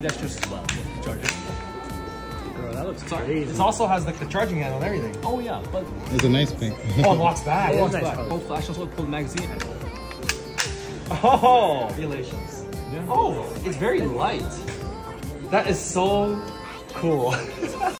That's just well, the charger. Bro, that looks Sorry. crazy. This also has like the charging handle and everything. Oh yeah, but It's a nice pink. Oh, it locks back. it locks nice back. color. Pull flash also pull magazine. Oh, relations. Oh, it's very light. That is so cool.